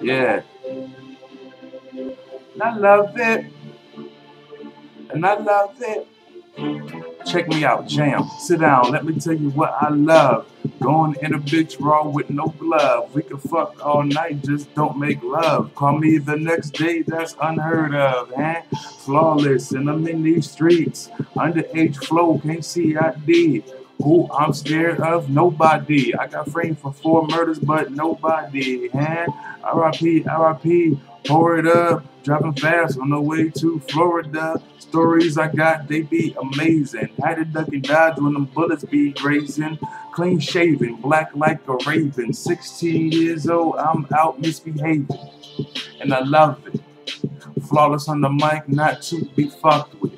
Yeah. And I love it. And I love it. Check me out, jam. Sit down, let me tell you what I love. Going in a bitch raw with no glove. We can fuck all night, just don't make love. Call me the next day, that's unheard of, huh? Flawliss, and I'm in these streets. Underage flow, can't see ID. Who I'm scared of? Nobody. I got framed for four murders, but nobody. Huh? RIP, RIP, pour it up. Driving fast on the way to Florida. Stories I got, they be amazing. Had to duck and dodge when them bullets be grazing. Clean shaven, black like a raven. 16 years old, I'm out misbehaving. And I love it. Flawliss on the mic, not to be fucked with.